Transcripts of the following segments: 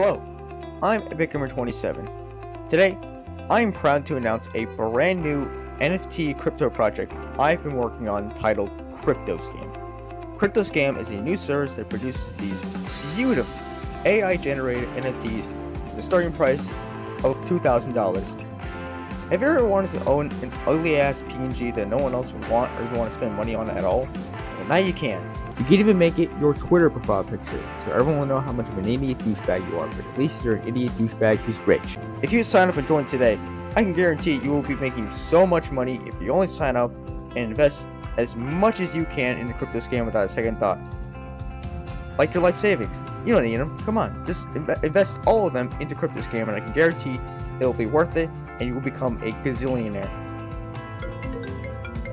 Hello, I'm EpicGamer27. Today, I am proud to announce a brand new NFT crypto project I've been working on titled CryptoScam. CryptoScam is a new service that produces these beautiful AI generated NFTs with a starting price of $2,000. Have you ever wanted to own an ugly ass PNG that no one else would want or even want to spend money on at all? Well, now you can. You can even make it your Twitter profile picture, so everyone will know how much of an idiot douchebag you are, but at least you're an idiot douchebag who's rich. If you sign up and join today, I can guarantee you will be making so much money if you only sign up and invest as much as you can in the crypto scam without a second thought. Like your life savings. You don't need them. Come on, just inv- invest all of them into crypto scam, and I can guarantee it'll be worth it, and you will become a gazillionaire.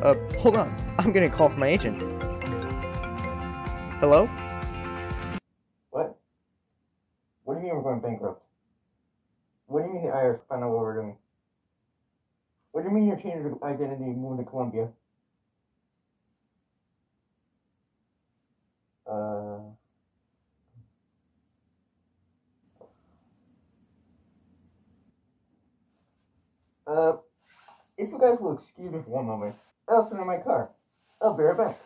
Uh, hold on. I'm getting a call from my agent. Hello? What? What do you mean we're going bankrupt? What do you mean the IRS found out what we're doing? What do you mean you're changing your identity and moving to Colombia? Uh. Uh, if you guys will excuse me for one moment, I'll turn in my car. I'll be right back.